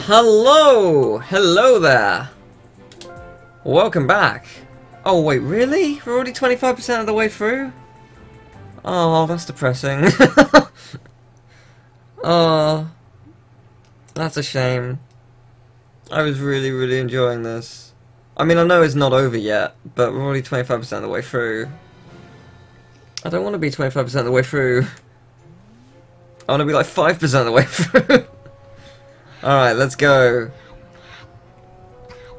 Hello! Hello there! Welcome back. Oh wait, really? We're already 25% of the way through? Oh, that's depressing. oh, that's a shame. I was really, really enjoying this. I mean, I know it's not over yet, but we're already 25% of the way through. I don't want to be 25% of the way through. I want to be like 5% of the way through. Alright, let's go.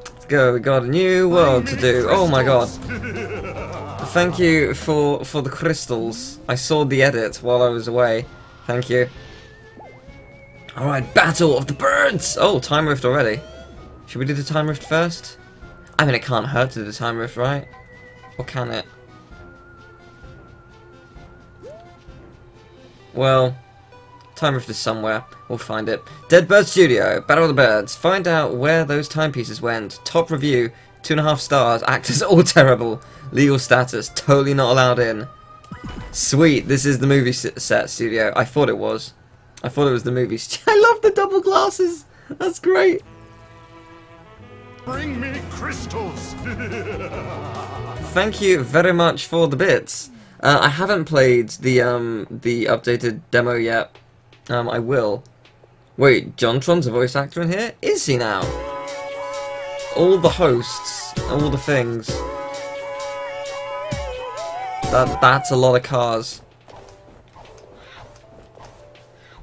Let's go, we got a new world to do. Oh my god. Thank you for, for the crystals. I saw the edit while I was away. Thank you. Alright, Battle of the Birds! Oh, Time Rift already. Should we do the Time Rift first? I mean, it can't hurt to do the Time Rift, right? Or can it? Well, Time Rift is somewhere. We'll find it. Dead Bird Studio, Battle of the Birds. Find out where those timepieces went. Top review, two and a half stars. Actors all terrible. Legal status, totally not allowed in. Sweet, this is the movie set studio. I thought it was. I thought it was the movie. I love the double glasses. That's great. Bring me crystals. Thank you very much for the bits. Uh, I haven't played the um the updated demo yet. Um, I will. Wait, JonTron's a voice actor in here? Is he now? All the hosts, all the things. That that's a lot of cars.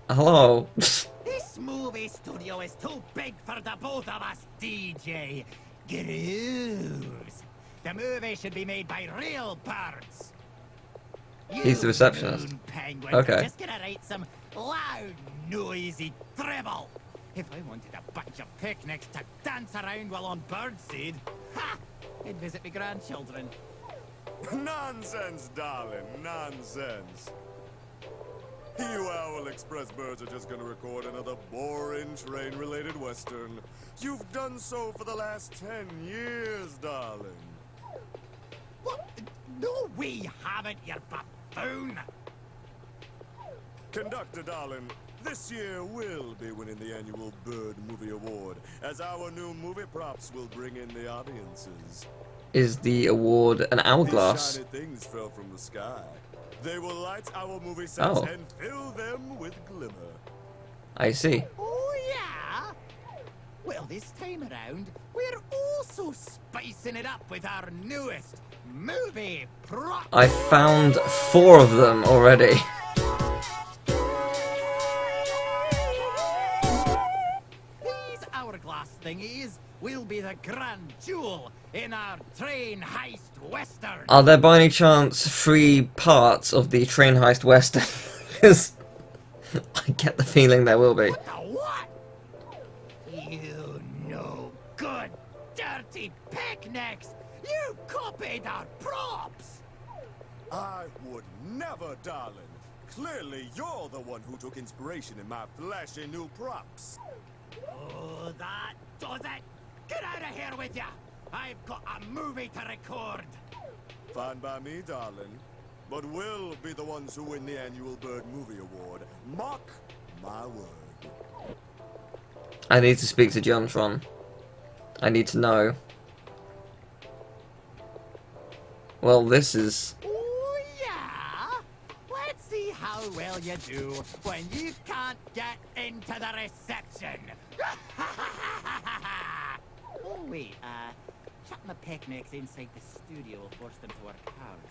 Hello. This movie studio is too big for the both of us, DJ. Grooves. The movie should be made by real birds. He's the receptionist. Okay. Are just gonna write some loud, noisy dribble. If I wanted a bunch of picnics to dance around while on birdseed, ha! I'd visit my grandchildren. nonsense, darling, nonsense. You Owl Express birds are just gonna record another boring train-related western. You've done so for the last ten years, darling. What? No, we haven't, you buffoon! Conductor, darling, this year will be winning the annual Bird Movie Award, as our new movie props will bring in the audiences. Is the award an These hourglass? shiny things fell from the sky. They will light our movie sets Oh. and fill them with glimmer. I see. Oh, yeah? Well, this time around, we're also spicing it up with our newest movie prop. I found four of them already. Hourglass thingies will be the grand jewel in our train heist western. Are there by any chance three parts of the train heist western? Because I get the feeling there will be. What the what? You no good, dirty picnics! You copied our props! I would never, darling. Clearly, you're the one who took inspiration in my flashy new props. Oh, that does it! Get out of here with ya! I've got a movie to record! Fine by me, darling. But we'll be the ones who win the annual Bird Movie Award. Mark my word. I need to speak to JonTron. I need to know. Well, this is... Oh, yeah? Let's see how well you do when you can't get into the reception! oh, wait, uh, shutting the picnics inside the studio will force them to work harder.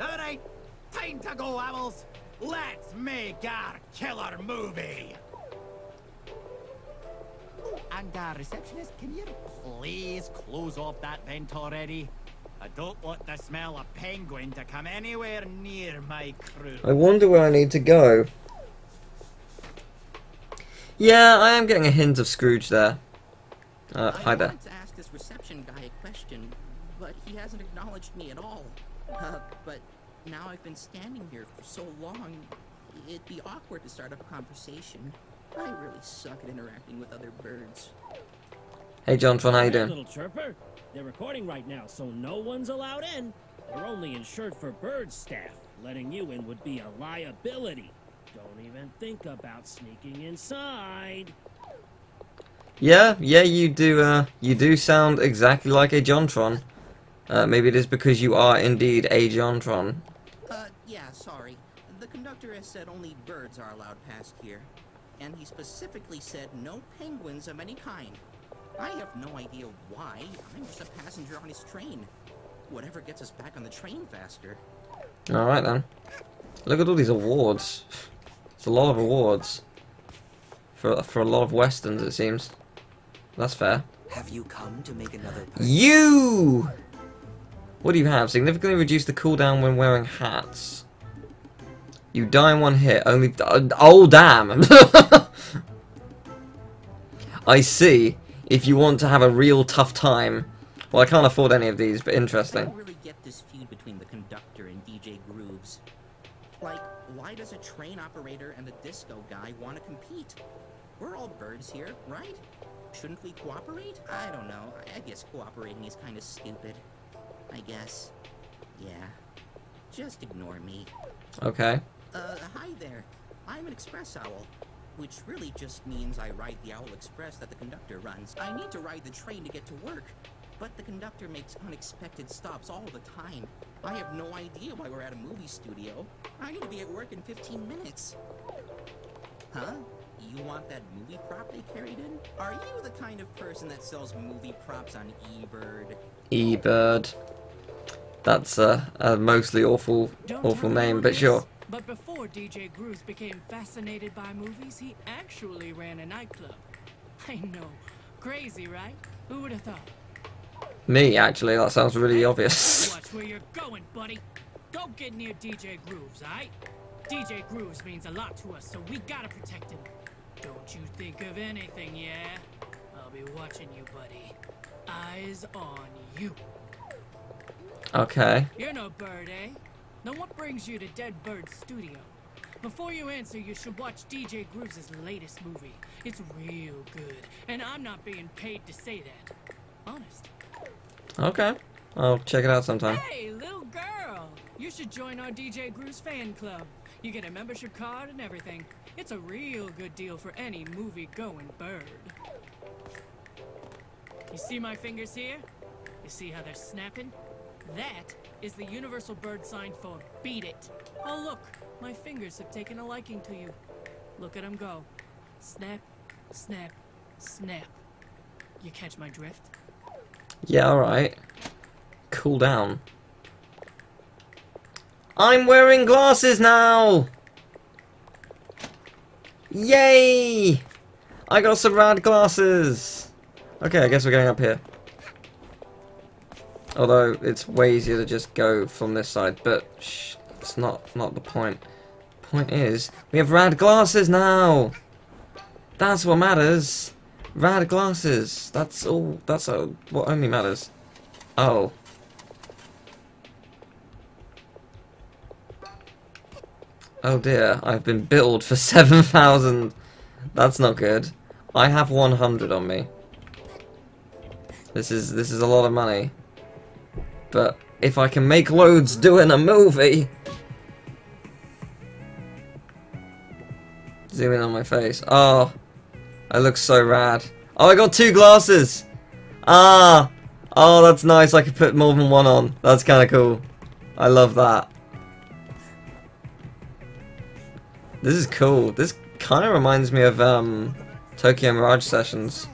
Alright, time to go, owls! Let's make our killer movie! And uh, receptionist, can you please close off that vent already? I don't want the smell of penguin to come anywhere near my crew. I wonder where I need to go. Yeah, I am getting a hint of Scrooge there. Uh, hi I there. wanted to ask this reception guy a question, but he hasn't acknowledged me at all. Uh, but now I've been standing here for so long, it'd be awkward to start up a conversation. I really suck at interacting with other birds. Hey JonTron, how you Hey, doing? little chirper. They're recording right now, so no one's allowed in. They're only insured for bird staff. Letting you in would be a liability. Don't even think about sneaking inside. Yeah, yeah, you do. Uh, you do sound exactly like a JonTron. Uh, maybe it is because you are indeed a JonTron. Uh, yeah, sorry. The conductor has said only birds are allowed past here. And he specifically said no penguins of any kind. I have no idea why. I'm just a passenger on his train. Whatever gets us back on the train faster. All right then. Look at all these awards. It's a lot of awards for for a lot of westerns, it seems. That's fair. Have you come to make another You! What do you have? Significantly reduce the cooldown when wearing hats. You die in one hit. Only. Oh, damn! I see. If you want to have a real tough time. Well, I can't afford any of these, but interesting. I don't really get this feud between the conductor and DJ Grooves. Like, why does a train operator and the disco guy want to compete? We're all birds here, right? Shouldn't we cooperate? I don't know. I, I guess cooperating is kind of stupid. I guess. Yeah. Just ignore me. Okay. Uh, hi there. I'm an express owl. Which really just means I ride the Owl Express that the conductor runs. I need to ride the train to get to work. But the conductor makes unexpected stops all the time. I have no idea why we're at a movie studio. I need to be at work in 15 minutes. Huh? You want that movie prop they carried in? Are you the kind of person that sells movie props on eBird? E-Bird. That's a, a mostly awful, Don't awful name, but sure. But before DJ Grooves became fascinated by movies, he actually ran a nightclub. I know. Crazy, right? Who would have thought? Me, actually, that sounds really obvious. Watch where you're going, buddy. Don't get near DJ Grooves, alright? DJ Grooves means a lot to us, so we gotta protect him. Don't you think of anything, yeah? I'll be watching you, buddy. Eyes on you. Okay. You're no bird, eh? Now what brings you to Dead Bird Studio? Before you answer, you should watch DJ Grooves' latest movie. It's real good, and I'm not being paid to say that. Honest. Okay. I'll check it out sometime. Hey, little girl! You should join our DJ Grooves fan club. You get a membership card and everything. It's a real good deal for any movie-going bird. You see my fingers here? You see how they're snapping? That is the universal bird sign for beat it. Oh look, my fingers have taken a liking to you. Look at them go. Snap, snap, snap. You catch my drift? Yeah, alright. Cool down. I'm wearing glasses now! Yay! I got some rad glasses! Okay, I guess we're going up here. Although, it's way easier to just go from this side, but shh, it's not, not the point. Point is, we have rad glasses now! That's what matters! Rad glasses! That's all, that's all, what only matters. Oh. Oh dear, I've been billed for 7,000. That's not good. I have 100 on me. This is this is a lot of money. But if I can make loads doing a movie... Zoom in on my face. Oh, I look so rad. Oh, I got two glasses! Ah! Oh, that's nice. I could put more than one on. That's kind of cool. I love that. This is cool. This kind of reminds me of um, Tokyo Mirage Sessions.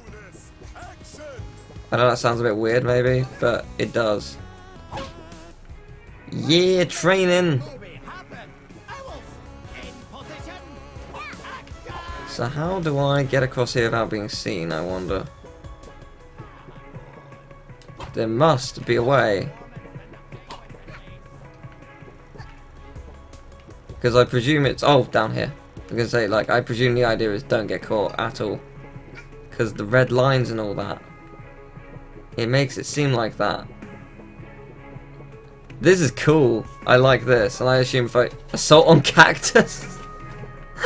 I know that sounds a bit weird maybe, but it does. Yeah, training! So how do I get across here without being seen, I wonder? There must be a way. Because I presume it's... Oh, down here. I'm going to say, like, I presume the idea is don't get caught at all. Because the red lines and all that. It makes it seem like that. This is cool. I like this. And I assume if I... Assault on cactus?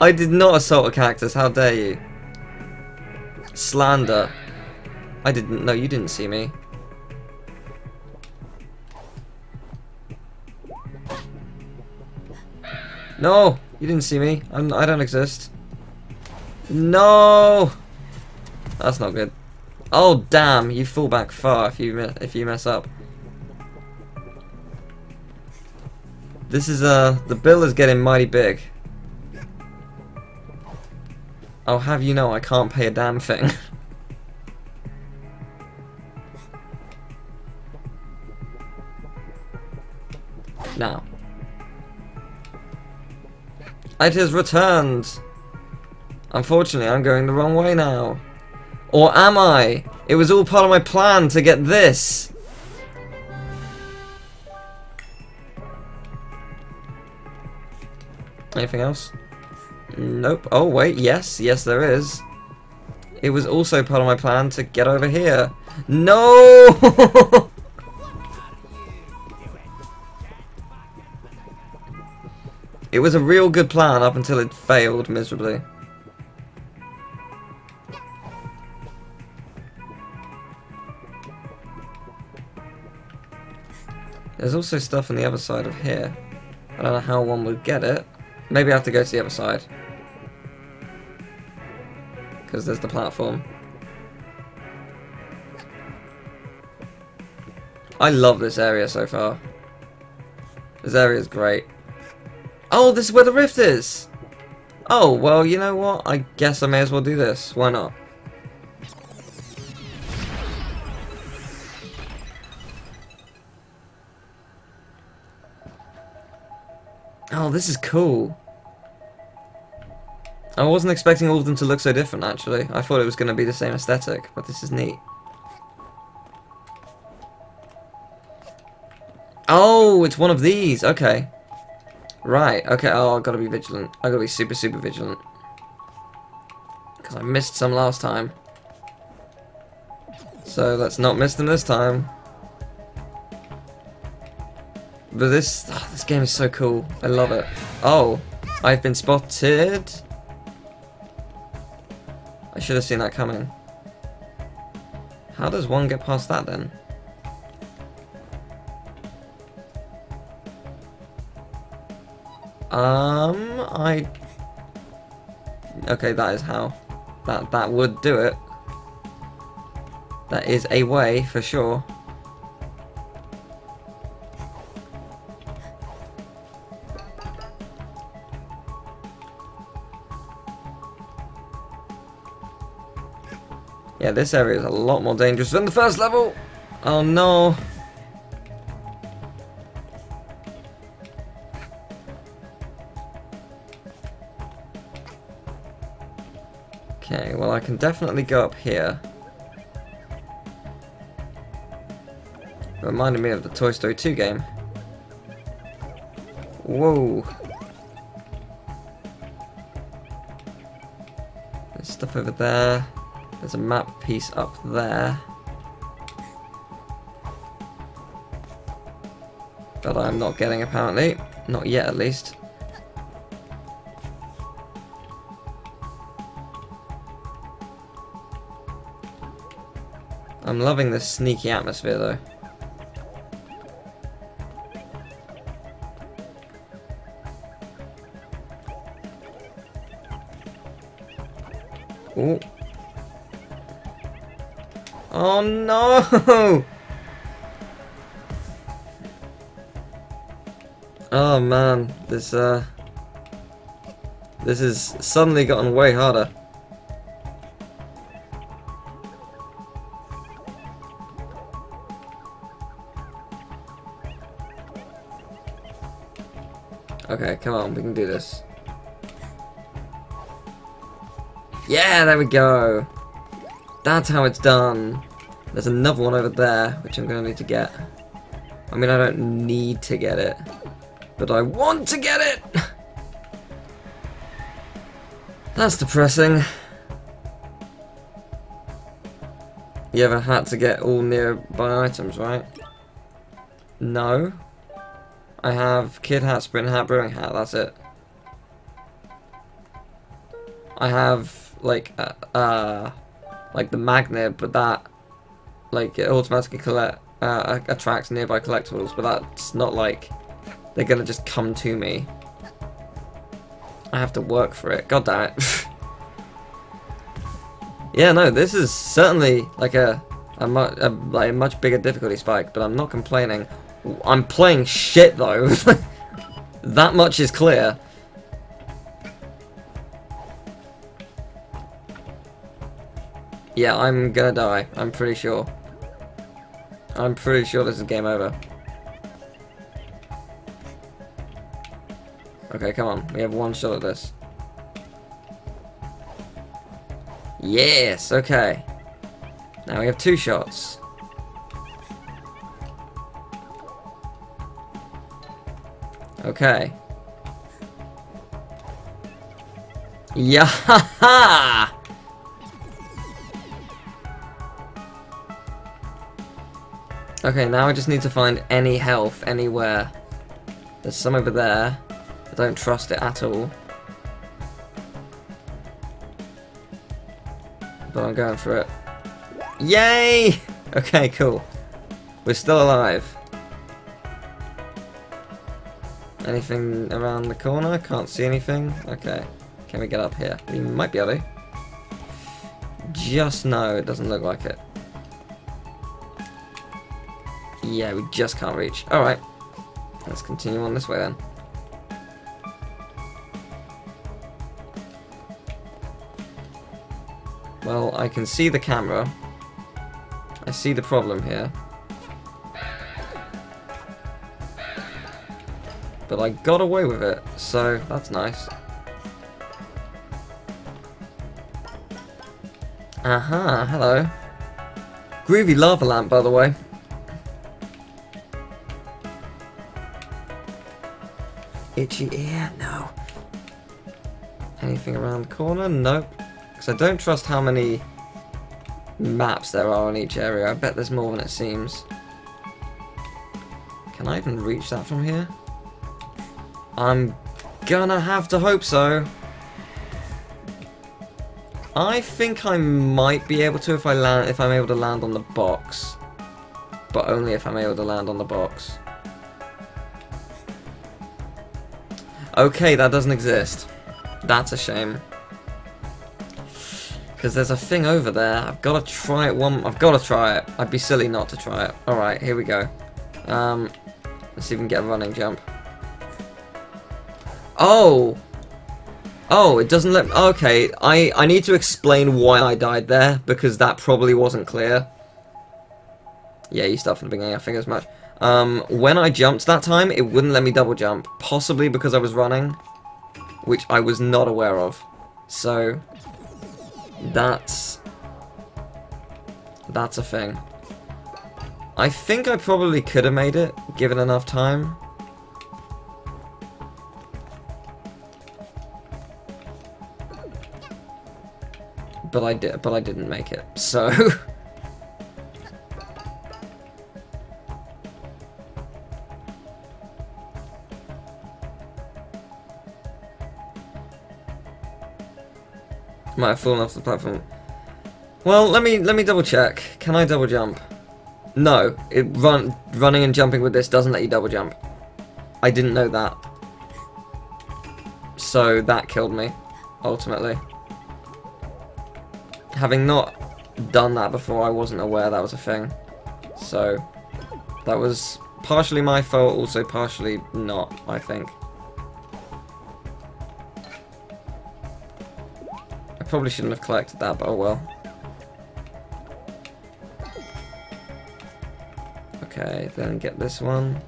I did not assault a cactus. How dare you? Slander. I didn't... No, you didn't see me. No! You didn't see me. I'm, I don't exist. No! That's not good. Oh damn! You fall back far if you if you mess up. This is uh the bill is getting mighty big. I'll have you know I can't pay a damn thing. now. It has returned! Unfortunately, I'm going the wrong way now. Or am I? It was all part of my plan to get this! Anything else? Nope. Oh, wait, yes, yes there is. It was also part of my plan to get over here. No! it was a real good plan up until it failed miserably. There's also stuff on the other side of here. I don't know how one would get it. Maybe I have to go to the other side. Because there's the platform. I love this area so far. This area is great. Oh, this is where the rift is! Oh, well, you know what? I guess I may as well do this. Why not? Oh, this is cool. I wasn't expecting all of them to look so different, actually. I thought it was going to be the same aesthetic, but this is neat. Oh, it's one of these. Okay. Right. Okay. Oh, i got to be vigilant. i got to be super, super vigilant. Because I missed some last time. So let's not miss them this time. But this oh, this game is so cool. I love it. Oh, I've been spotted. I should have seen that coming. How does one get past that then? Um, I... Okay, that is how. That, that would do it. That is a way, for sure. Yeah, this area is a lot more dangerous than the first level. Oh no. Okay, well I can definitely go up here. Reminded me of the Toy Story 2 game. Whoa. There's stuff over there. There's a map piece up there. That I'm not getting apparently. Not yet at least. I'm loving this sneaky atmosphere though. Ooh. Oh no! Oh man, this uh this has suddenly gotten way harder. Okay, come on, we can do this. Yeah, there we go! That's how it's done. There's another one over there, which I'm going to need to get. I mean, I don't need to get it, but I want to get it! That's depressing. You ever had to get all nearby items, right? No. I have Kid Hat, Sprint Hat, Brewing Hat, that's it. I have, like, uh, uh like the magnet, but that like it automatically collect uh, attracts nearby collectibles, but that's not like they're gonna just come to me. I have to work for it. God damn it. yeah, no, this is certainly like a a, mu a, like a much bigger difficulty spike, but I'm not complaining. I'm playing shit though. that much is clear. Yeah, I'm gonna die. I'm pretty sure. I'm pretty sure this is game over. Okay, come on. We have one shot at this. Yes, okay. Now we have two shots. Okay. Yeah! Okay, now I just need to find any health anywhere. There's some over there. I don't trust it at all. But I'm going for it. Yay! Okay, cool. We're still alive. Anything around the corner? Can't see anything. Okay. Can we get up here? We might be able to. Just no, it doesn't look like it. Yeah, we just can't reach. Alright. Let's continue on this way then. Well, I can see the camera. I see the problem here. But I got away with it, so that's nice. Aha, hello. Groovy lava lamp, by the way. Ear? No. Anything around the corner? Nope. Because I don't trust how many maps there are in each area. I bet there's more than it seems. Can I even reach that from here? I'm gonna have to hope so. I think I might be able to if I land if I'm able to land on the box. But only if I'm able to land on the box. Okay, that doesn't exist. That's a shame. Because there's a thing over there. I've got to try it one... I've got to try it. I'd be silly not to try it. Alright, here we go. Um, let's see if we can get a running jump. Oh! Oh, it doesn't let... Okay, I, I need to explain why I died there, because that probably wasn't clear. Yeah, you start from the beginning, I think as much. Um, when I jumped that time, it wouldn't let me double jump. Possibly because I was running, which I was not aware of. So, that's... That's a thing. I think I probably could have made it, given enough time. But I did, but I didn't make it. So Might have fallen off the platform. Well, let me let me double check. Can I double jump? No, it run running and jumping with this doesn't let you double jump. I didn't know that. So that killed me, ultimately. Having not done that before, I wasn't aware that was a thing. So that was partially my fault, also partially not, I think. Probably shouldn't have collected that, but oh well. Okay, then get this one.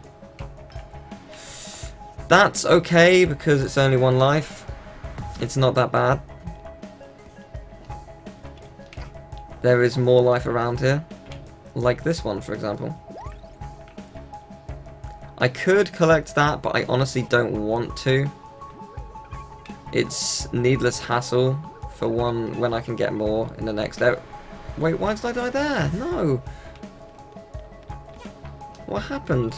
That's okay, because it's only one life. It's not that bad. There is more life around here. Like this one, for example. I could collect that, but I honestly don't want to. It's needless hassle for one when I can get more in the next area. Wait, why did I die there? No! What happened?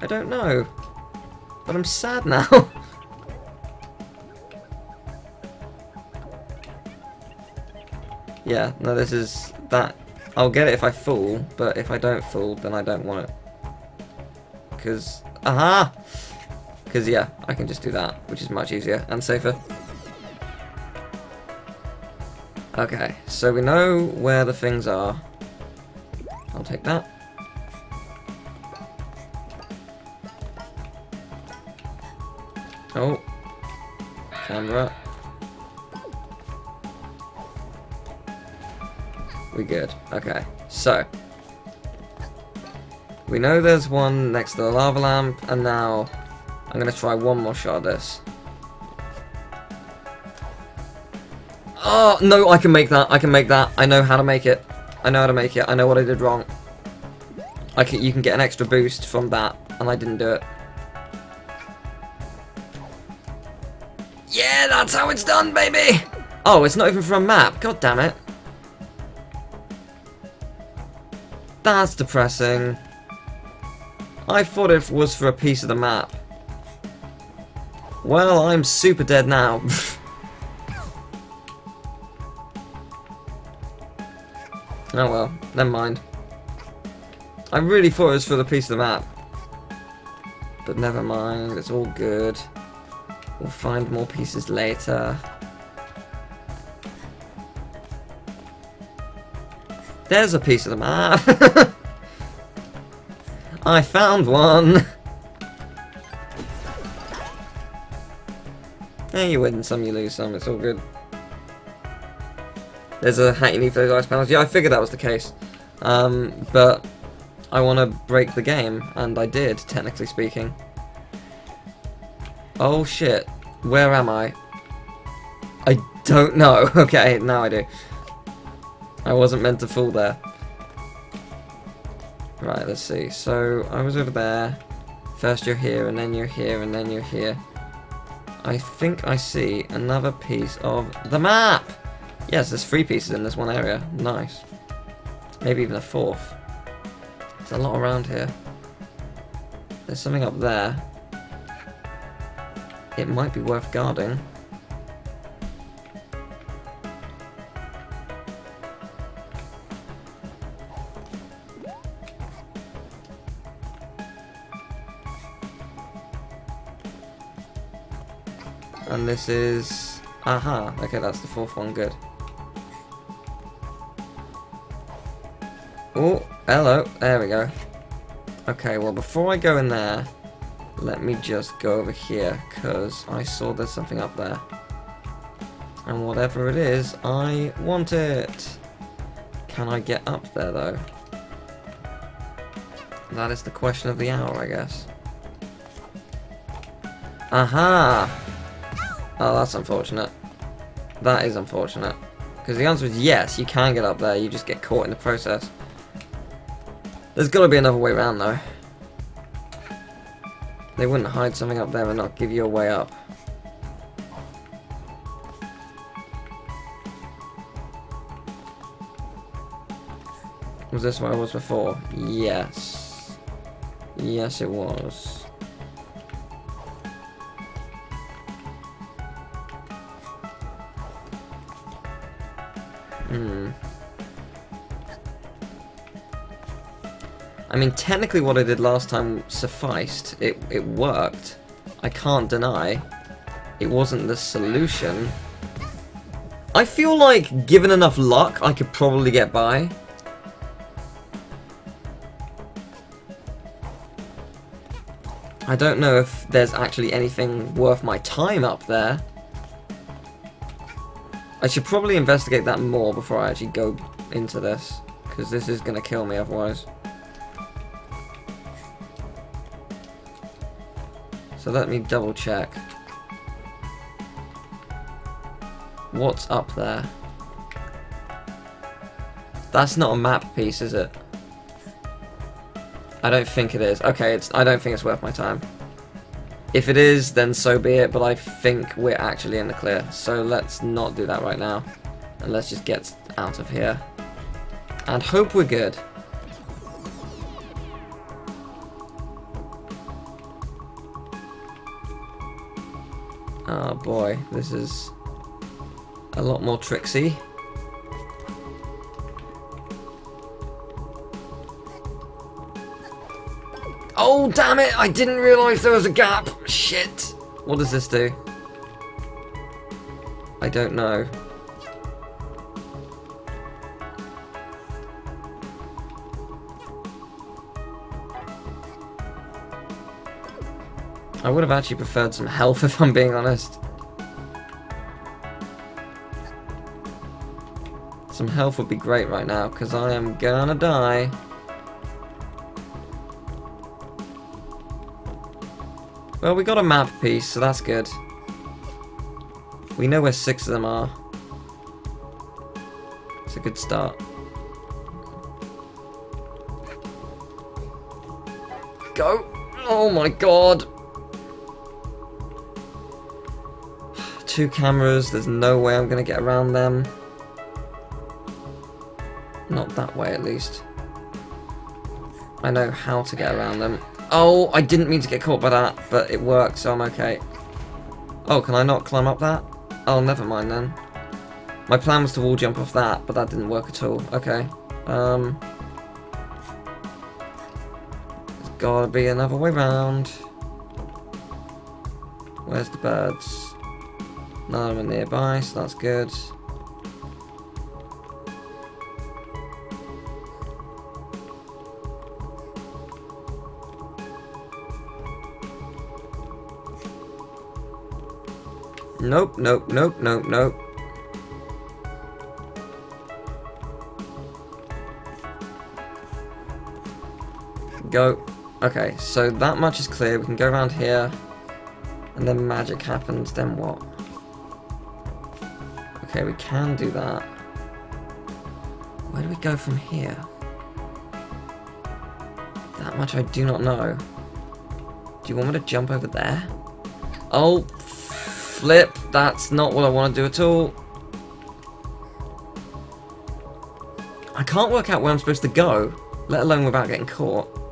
I don't know. But I'm sad now. yeah, no, this is... that. I'll get it if I fall, but if I don't fall, then I don't want it. Because... Aha! Because, yeah, I can just do that, which is much easier and safer. Okay, so we know where the things are. I'll take that. Oh. Camera. We good. Okay, so. We know there's one next to the lava lamp, and now I'm going to try one more shot of this. Oh, no, I can make that. I can make that. I know how to make it. I know how to make it. I know what I did wrong. I can, you can get an extra boost from that, and I didn't do it. Yeah, that's how it's done, baby! Oh, it's not even for a map. God damn it. That's depressing. I thought it was for a piece of the map. Well, I'm super dead now. never mind. I really thought it was for the piece of the map. But never mind, it's all good. We'll find more pieces later. There's a piece of the map. I found one. Hey, you win some, you lose some. It's all good. There's a hat you need for those ice panels. Yeah, I figured that was the case. Um, but I want to break the game, and I did, technically speaking. Oh shit. Where am I? I don't know. Okay, now I do. I wasn't meant to fall there. Right, let's see. So, I was over there. First you're here, and then you're here, and then you're here. I think I see another piece of the map! Yes, there's three pieces in this one area. Nice. Maybe even a fourth. There's a lot around here. There's something up there. It might be worth guarding. And this is... Aha, okay, that's the fourth one, good. Oh, hello, there we go. Okay, well before I go in there, let me just go over here, because I saw there's something up there. And whatever it is, I want it! Can I get up there, though? That is the question of the hour, I guess. Aha! Oh, that's unfortunate. That is unfortunate. Because the answer is yes, you can get up there, you just get caught in the process. There's got to be another way around, though. They wouldn't hide something up there and not give you a way up. Was this where I was before? Yes. Yes, it was. I mean, technically what I did last time sufficed. It, it worked. I can't deny. It wasn't the solution. I feel like, given enough luck, I could probably get by. I don't know if there's actually anything worth my time up there. I should probably investigate that more before I actually go into this. Because this is going to kill me otherwise. So let me double check. What's up there? That's not a map piece, is it? I don't think it is. Okay, it's. I don't think it's worth my time. If it is, then so be it, but I think we're actually in the clear. So let's not do that right now. And let's just get out of here. And hope we're good. Oh boy, this is a lot more tricksy. Oh, damn it! I didn't realise there was a gap! Shit! What does this do? I don't know. I would have actually preferred some health if I'm being honest. Some health would be great right now, because I am gonna die. Well, we got a map piece, so that's good. We know where six of them are. It's a good start. Go! Oh my god! Two cameras, there's no way I'm gonna get around them. Not that way, at least. I know how to get around them. Oh, I didn't mean to get caught by that, but it worked, so I'm okay. Oh, can I not climb up that? Oh, never mind then. My plan was to wall jump off that, but that didn't work at all. Okay. Um... There's gotta be another way round. Where's the birds? Are nearby, so that's good. Nope, nope, nope, nope, nope. Go. Okay, so that much is clear. We can go around here. And then magic happens, then what? Okay, we can do that. Where do we go from here? That much I do not know. Do you want me to jump over there? Oh, flip. That's not what I want to do at all. I can't work out where I'm supposed to go, let alone without getting caught.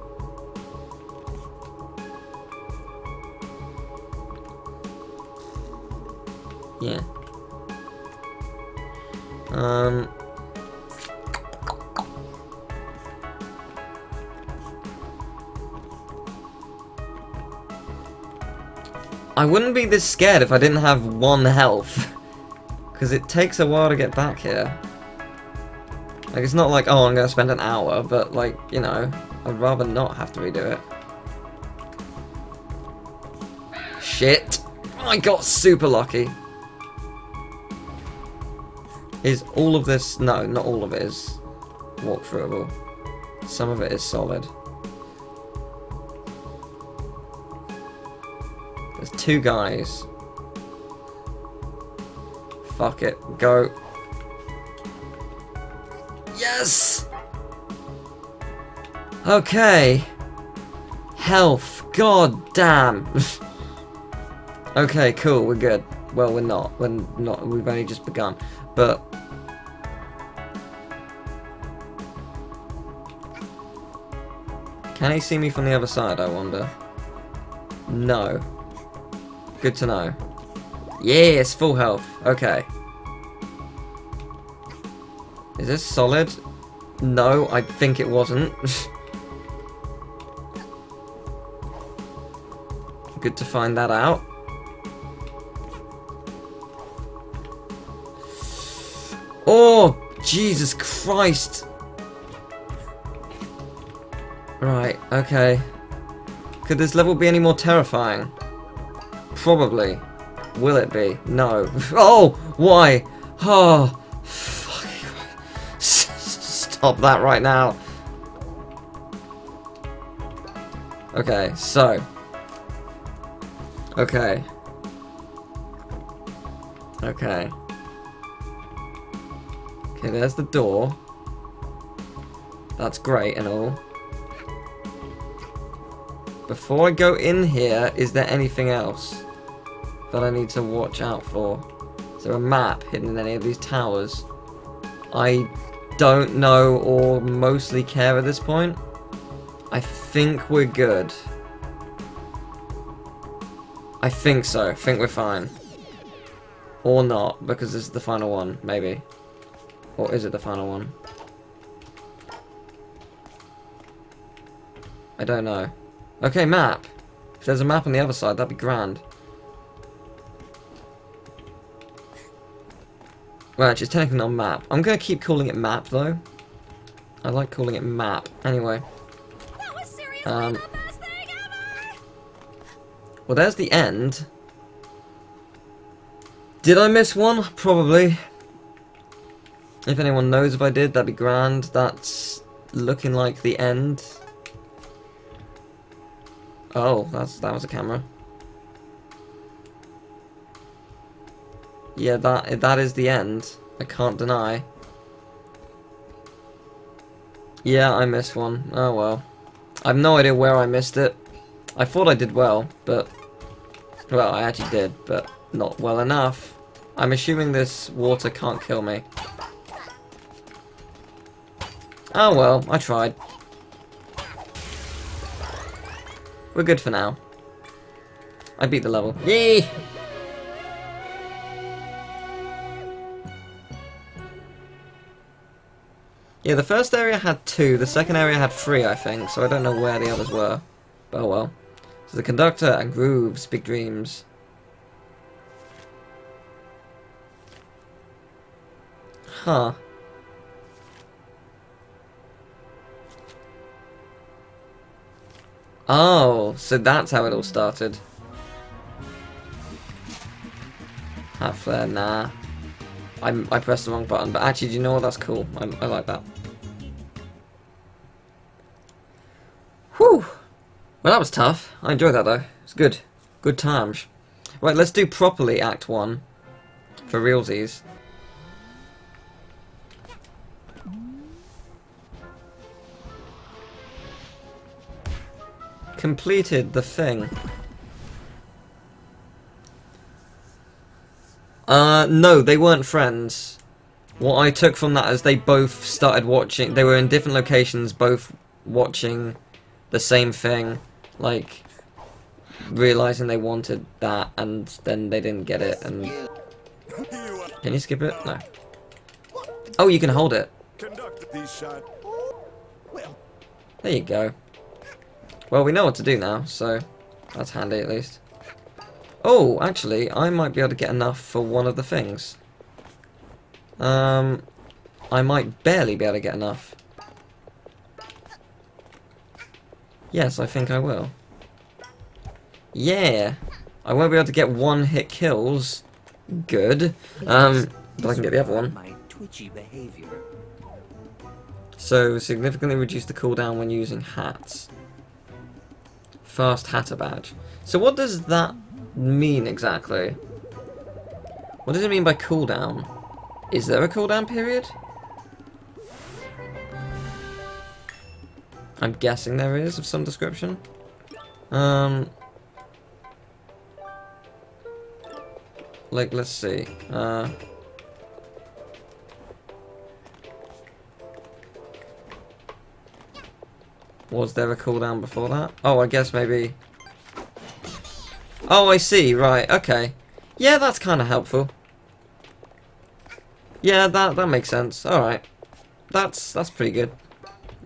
I wouldn't be this scared if I didn't have one health. Because it takes a while to get back here. Like, it's not like, oh, I'm going to spend an hour, but, like, you know, I'd rather not have to redo it. Shit. I got super lucky. Is all of this... No, not all of it is walk walkthroughable. Some of it is solid. Two guys. Fuck it. Go. Yes! Okay. Health. God damn. okay, cool. We're good. Well, we're not. We're not. We've only just begun. But... Can he see me from the other side, I wonder? No. Good to know. Yes, full health. Okay. Is this solid? No, I think it wasn't. Good to find that out. Oh, Jesus Christ. Right, okay. Could this level be any more terrifying? Probably. Will it be? No. Oh! Why? Oh! Fucking Stop that right now. Okay, so. Okay. Okay. Okay, there's the door. That's great and all. Before I go in here, is there anything else that I need to watch out for? Is there a map hidden in any of these towers? I don't know or mostly care at this point. I think we're good. I think so. I think we're fine. Or not, because this is the final one, maybe. Or is it the final one? I don't know. Okay, map. If there's a map on the other side, that'd be grand. Right, it's technically not map. I'm gonna keep calling it map though. I like calling it map. Anyway. Um, well, there's the end. Did I miss one? Probably. If anyone knows if I did, that'd be grand. That's looking like the end. Oh, that's that was a camera. Yeah, that that is the end. I can't deny. Yeah, I missed one. Oh well. I have no idea where I missed it. I thought I did well, but... Well, I actually did, but not well enough. I'm assuming this water can't kill me. Oh well, I tried. We're good for now. I beat the level. Yay! Yeah, the first area had two, the second area had three, I think, so I don't know where the others were. But oh well. So the conductor and grooves, big dreams. Huh. Oh, so that's how it all started. Hat flare, nah. I, I pressed the wrong button, but actually, do you know what? That's cool. I, I like that. Whew. Well, that was tough. I enjoyed that, though. It's good. Good times. Right, let's do properly Act 1. For realsies. Completed the thing. Uh, no, they weren't friends. What I took from that is they both started watching, they were in different locations, both watching the same thing, like, realizing they wanted that, and then they didn't get it, and... Can you skip it? No. Oh, you can hold it. There you go. Well, we know what to do now, so that's handy at least. Oh, actually, I might be able to get enough for one of the things. Um, I might barely be able to get enough. Yes, I think I will. Yeah! I won't be able to get one hit kills. Good. Um, but I can get the other one. My twitchy behavior. So, significantly reduce the cooldown when using hats. Fast Hatter badge. So what does that mean exactly? What does it mean by cooldown? Is there a cooldown period? I'm guessing there is of some description. Um, like, let's see. Uh, was there a cooldown before that? Oh, I guess maybe... Oh, I see. Right. Okay. Yeah, that's kind of helpful. Yeah, that that makes sense. All right. That's that's pretty good.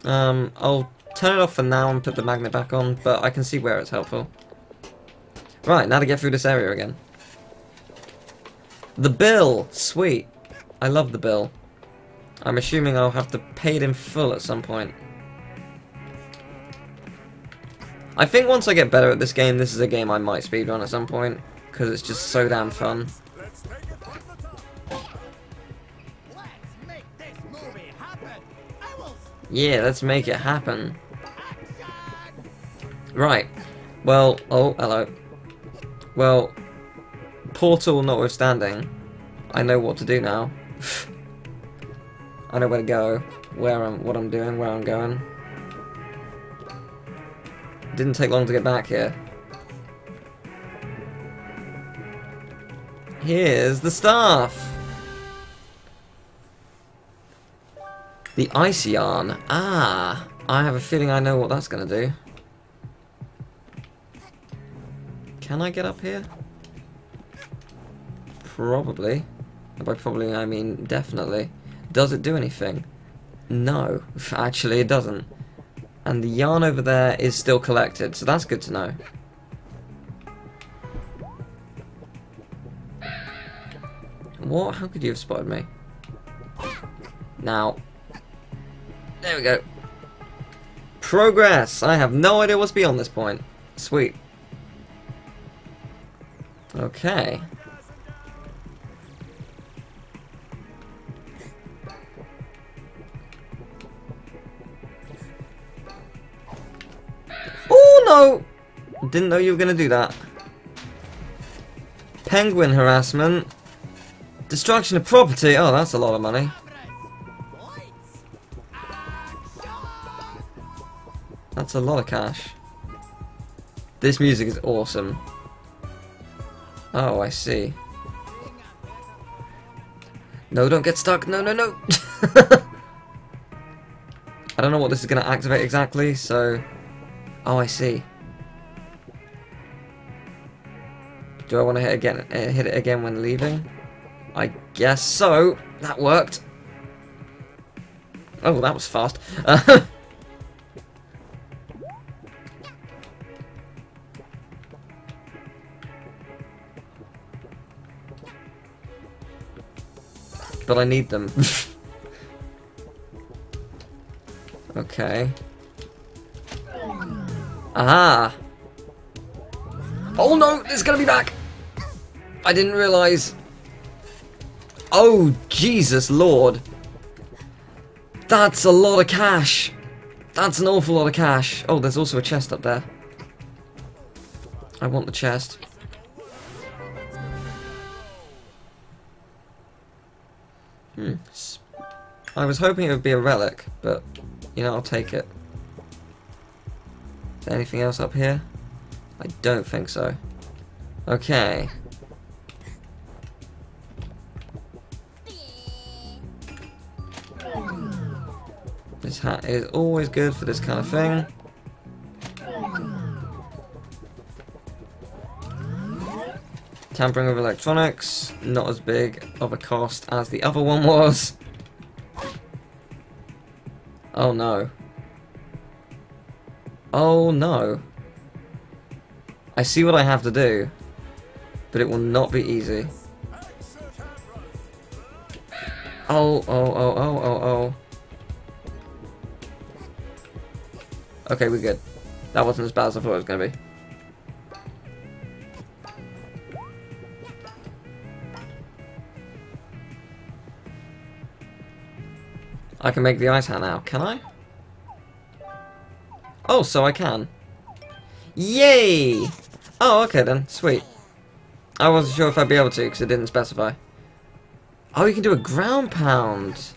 Um, I'll turn it off for now and put the magnet back on, but I can see where it's helpful. Right, now to get through this area again. The bill! Sweet. I love the bill. I'm assuming I'll have to pay it in full at some point. I think once I get better at this game, this is a game I might speedrun at some point, because it's just so damn fun. Yeah, let's make it happen. Right. Well, oh, hello. Well, Portal notwithstanding, I know what to do now. I know where to go, where I'm, what I'm doing, where I'm going. Didn't take long to get back here. Here's the staff! The Icy Yarn. Ah! I have a feeling I know what that's going to do. Can I get up here? Probably. By probably I mean definitely. Does it do anything? No. Actually, it doesn't. And the yarn over there is still collected, so that's good to know. What? How could you have spotted me? Now. There we go. Progress! I have no idea what's beyond this point. Sweet. Okay. Oh no! Didn't know you were gonna do that. Penguin harassment. Destruction of property. Oh, that's a lot of money. That's a lot of cash. This music is awesome. Oh, I see. No, don't get stuck. No, no, no. I don't know what this is going to activate exactly, so... Oh, I see. Do I want to hit again? Uh, hit it again when leaving? I guess so. That worked. Oh, that was fast. but I need them. okay. Aha! Oh no, it's gonna be back! I didn't realise. Oh, Jesus Lord. That's a lot of cash. That's an awful lot of cash. Oh, there's also a chest up there. I want the chest. I was hoping it would be a relic, but, you know, I'll take it. Is there anything else up here? I don't think so. Okay. This hat is always good for this kind of thing. Tampering with electronics, not as big of a cost as the other one was. Oh no. Oh no. I see what I have to do, but it will not be easy. Oh, oh, oh, oh, oh, oh. Okay, we're good. That wasn't as bad as I thought it was going to be. I can make the ice hat now, can I? Oh, so I can. Yay! Oh, okay then, sweet. I wasn't sure if I'd be able to, because it didn't specify. Oh, you can do a ground pound!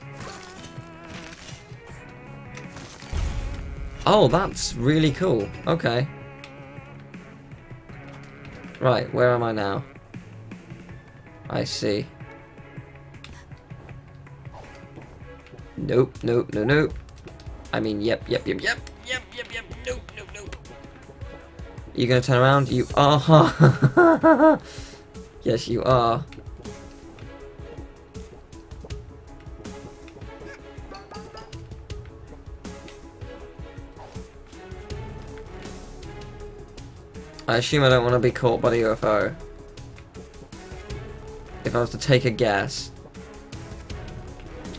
Oh, that's really cool. Okay. Right, where am I now? I see. Nope, nope, no, nope. I mean, yep, yep, yep, yep, yep, yep, yep, nope, nope, nope. You gonna turn around? You are. yes, you are. I assume I don't want to be caught by the UFO. If I was to take a guess,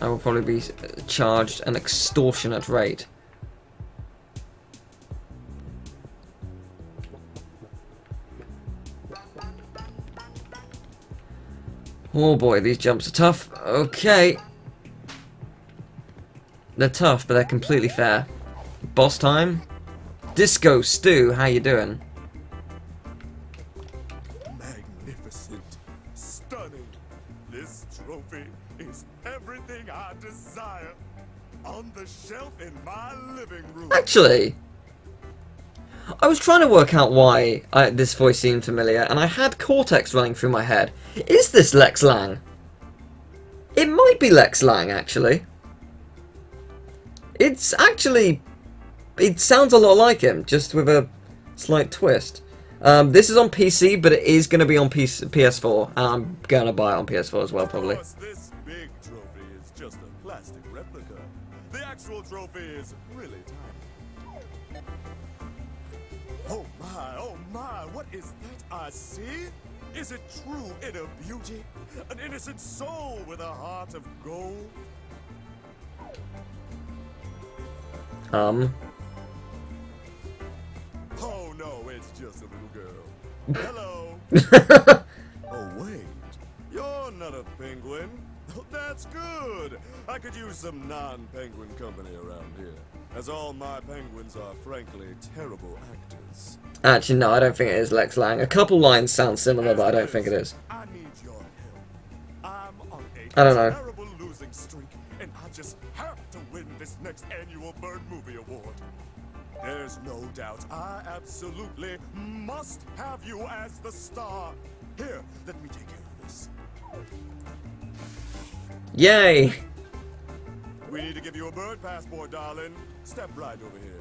I will probably be uh, charged an extortionate rate. Oh boy, these jumps are tough. Okay. They're tough, but they're completely fair. Boss time? Disco Stew, how you doing? Actually, I was trying to work out why I, this voice seemed familiar, and I had Cortex running through my head. Is this Lex Lang? It might be Lex Lang, actually. It's actually... It sounds a lot like him, just with a slight twist. Um, this is on PC, but it is going to be on PS4, and I'm going to buy it on PS4 as well, probably. Actual trophy is really tiny. Oh my, oh my, what is that I see? Is it true inner beauty? An innocent soul with a heart of gold? Um. Oh no, it's just a little girl. Hello. oh wait, you're not a penguin. That's good. I could use some non-penguin company around here, as all my penguins are frankly terrible actors. Actually, no, I don't think it is Lex Lang. A couple lines sound similar, As but I don't think it is. I need your help. I'm on a I don't know. terrible losing streak, and I just have to win this next annual Bird Movie Award. There's no doubt I absolutely must have you as the star. Here, let me take care of this. Yay! We need to give you a bird passport, darling. Step right over here.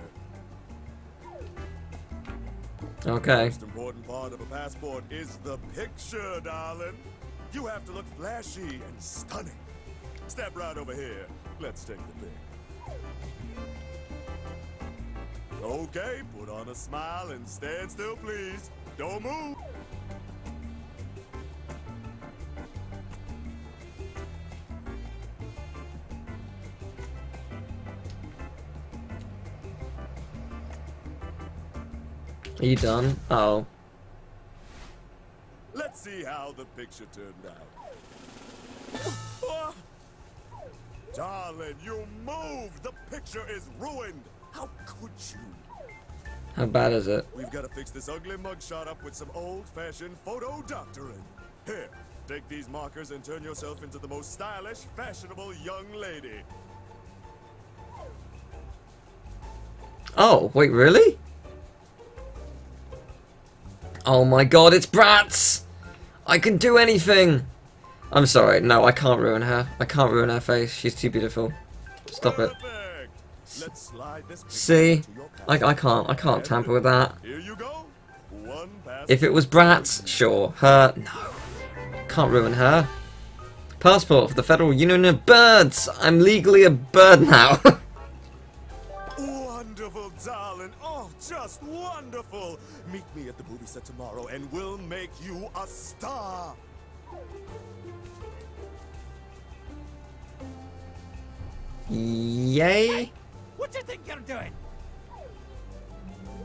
Okay. Most important part of a passport is the picture, darling. You have to look flashy and stunning. Step right over here. Let's take the pic. Okay, put on a smile and stand still, please. Don't move. Are you done? Oh. Let's see how the picture turned out. Darling, you moved! The picture is ruined! How could you? How bad is it? We've got to fix this ugly mugshot up with some old-fashioned photo doctoring. Here, take these markers and turn yourself into the most stylish, fashionable young lady. Oh, wait, really? Oh my god, it's Bratz! I can do anything! I'm sorry, no, I can't ruin her. I can't ruin her face. She's too beautiful. Stop it. See? I. I can't, I can't tamper with that. If it was Bratz, sure. Her, no. Can't ruin her. Passport for the Federal Union of Birds! I'm legally a bird now. Wonderful, darling. Oh, just wonderful. Meet me at the movie set tomorrow and we'll make you a star. Yay! What do you think you're doing?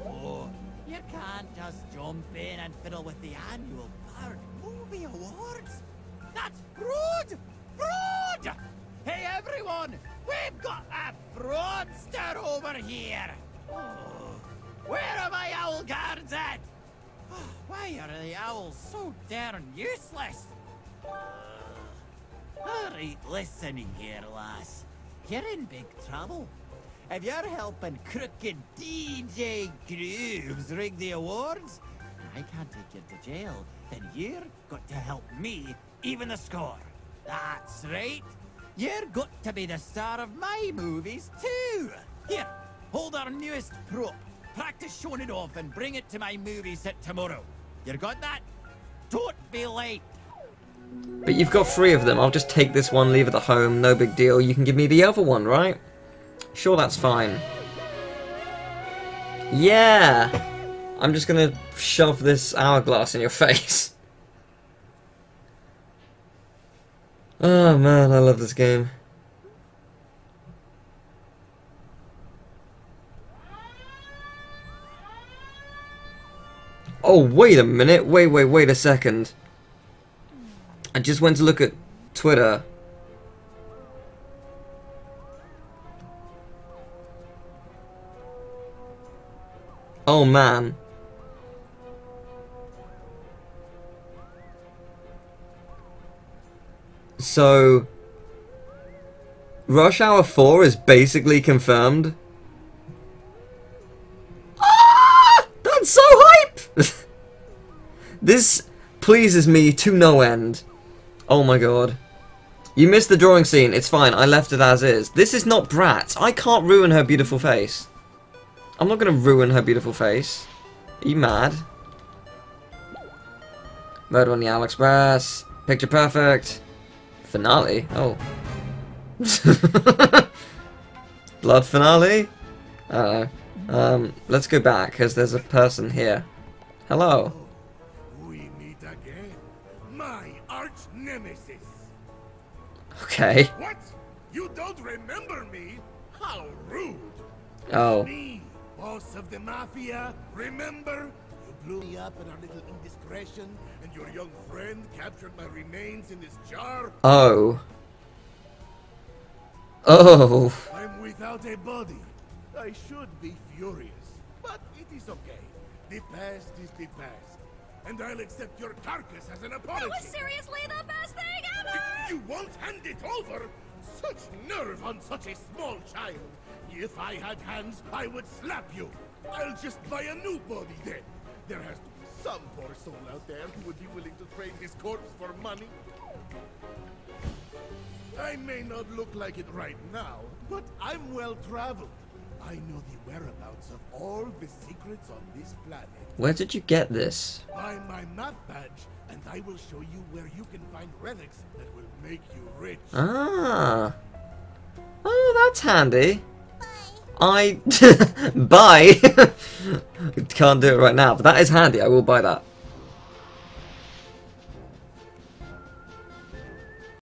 Oh, you can't just jump in and fiddle with the annual Bird Movie Awards. That's fraud! Fraud! Hey everyone, we've got a fraudster over here. Oh, where are my owl guards at? Oh, why are the owls so darn useless? Alright, listen here, lass. You're in big trouble. If you're helping crooked DJ Grooves rig the awards, I can't take you to jail, then you're got to help me even the score. That's right. You're got to be the star of my movies too. Here, hold our newest prop. Practice showing it off and bring it to my movie set tomorrow. You got that? Don't be late. But you've got three of them. I'll just take this one, leave it at home. No big deal. You can give me the other one, right? Sure, that's fine. Yeah! I'm just gonna shove this hourglass in your face. Oh man, I love this game. Oh, wait a minute. Wait, wait, wait a second. I just went to look at Twitter. Oh man. So, Rush Hour 4 is basically confirmed. So hype! this pleases me to no end. Oh my god. You missed the drawing scene, it's fine, I left it as is. This is not Brat. I can't ruin her beautiful face. I'm not gonna ruin her beautiful face. Are you mad? Murder on the Owl Express. Picture perfect. Finale? Oh. Blood finale? I don't know. Um, let's go back, because there's a person here. Hello. We meet again. My arch nemesis. Okay. What? You don't remember me? How rude. Oh. Me, boss of the mafia. Remember? You blew me up in our little indiscretion, and your young friend captured my remains in this jar. Oh. Oh. I'm without a body. I should be furious, but it is okay. The past is the past, and I'll accept your carcass as an apology. That was seriously the best thing ever! You won't hand it over? Such nerve on such a small child. If I had hands, I would slap you. I'll just buy a new body then. There has to be some poor soul out there who would be willing to trade his corpse for money. I may not look like it right now, but I'm well traveled. I know the whereabouts of all the secrets on this planet. Where did you get this? Buy my map badge, and I will show you where you can find relics that will make you rich. Ah. Oh, that's handy. I buy. Can't do it right now, but that is handy. I will buy that.